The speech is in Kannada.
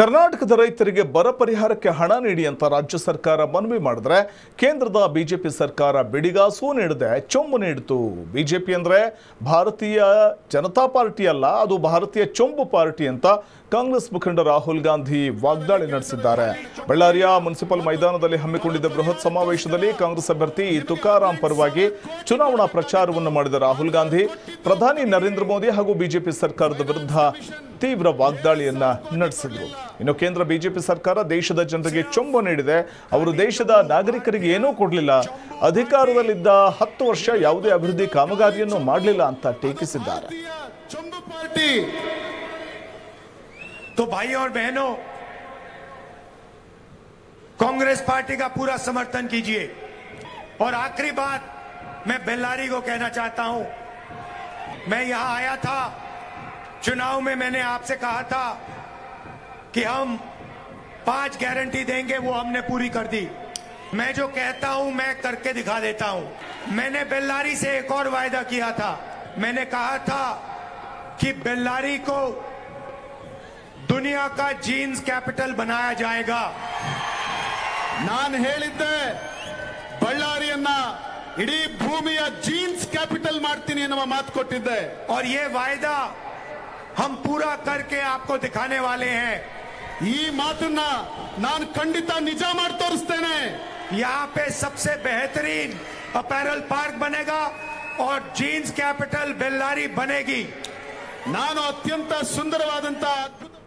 ಕರ್ನಾಟಕದ ರೈತರಿಗೆ ಬರ ಪರಿಹಾರಕ್ಕೆ ಹಣ ನೀಡಿ ಅಂತ ರಾಜ್ಯ ಸರ್ಕಾರ ಮನವಿ ಮಾಡಿದ್ರೆ ಕೇಂದ್ರದ ಬಿಜೆಪಿ ಸರ್ಕಾರ ಬಿಡಿಗಾಸೂ ನೀಡದೆ ಚೊಂಬು ನೀಡಿತು. ಬಿಜೆಪಿ ಅಂದ್ರೆ ಭಾರತೀಯ ಜನತಾ ಪಾರ್ಟಿ ಅಲ್ಲ, ಅದು ಭಾರತೀಯ ಚೊಂಬು ಪಾರ್ಟಿ ಅಂತ ಕಾಂಗ್ರೆಸ್ ಮುಖಂಡ ರಾಹುಲ್ ಗಾಂಧಿ ವಾಗ್ದಾಳಿ ನಡೆಸಿದ್ದಾರೆ. ಬಳ್ಳಾರಿಯ ಮುನ್ಸಿಪಲ್ ಮೈದಾನದಲ್ಲಿ ಹಮ್ಮಿಕೊಂಡಿದ್ದ ಬೃಹತ್ ಸಮಾವೇಶದಲ್ಲಿ ಕಾಂಗ್ರೆಸ್ ಅಭ್ಯರ್ಥಿ ತುಕಾರಾಂ ಪರವಾಗಿ ಚುನಾವಣಾ ಪ್ರಚಾರವನ್ನು ಮಾಡಿದ ರಾಹುಲ್ ಗಾಂಧಿ, ಪ್ರಧಾನಿ ನರೇಂದ್ರ ಮೋದಿ ಹಾಗೂ ಬಿಜೆಪಿ ಸರ್ಕಾರದ ವಿರುದ್ಧ ತೀವ್ರ ವಾಗ್ದಾಳಿಯನ್ನ ನಡೆಸಿದ್ರು ಇನ್ನು ಕೇಂದ್ರ ಬಿಜೆಪಿ ಸರ್ಕಾರ ದೇಶದ ಜನರಿಗೆ ಚೊಂಬು ನೀಡಿದೆ ಅವರು ದೇಶದ ನಾಗರಿಕರಿಗೆ ಏನೂ ಕೊಡಲಿಲ್ಲ ಅಧಿಕಾರದಲ್ಲಿದ್ದ ಹತ್ತು ವರ್ಷ ಯಾವುದೇ ಅಭಿವೃದ್ಧಿ ಕಾಮಗಾರಿಯನ್ನು ಮಾಡಲಿಲ್ಲ ಅಂತ ಟೀಕಿಸಿದ್ದಾರೆ चंबू पार्टी तो भाइयों और बहनों कांग्रेस पार्टी का पूरा समर्थन कीजिए और आखिरी बात मैं बेल्लारी को कहना चाहता हूं मैं यहां आया था चुनाव में मैंने आपसे कहा था कि हम पांच गारंटी देंगे वो हमने पूरी कर दी मैं जो कहता हूं मैं करके दिखा देता हूं मैंने बेल्लारी से एक और वायदा किया था मैंने कहा था कि बेल्लारी को दुनिया का जीन्स कैपिटल बनाया जाएगा ನಾನು ಹೇಳಿದ್ದೆ ಬಳ್ಳಾರಿಯನ್ನ ಇಡೀ ಭೂಮಿಯ ಜೀನ್ಸ್ ಕ್ಯಾಪಿಟಲ್ ಮಾಡ್ತೀನಿ ಎನ್ನುವ ಮಾತು ಕೊಟ್ಟಿದ್ದೆ और ये वायदा हम पूरा करके आपको दिखाने वाले हैं ಈ ಮಾತನ್ನ ನಾನು ಖಂಡಿತ ನಿಜ ಮಾಡಿ ತೋರಿಸ್ತೇನೆ यहाँ पे सबसे बेहतरीन अपैरल पार्क बनेगा और जीन्स कैपिटल बेल्लारी बनेगी ನಾನು ಅತ್ಯಂತ ಸುಂದರವಾದಂತ ಅದ್ಭುತ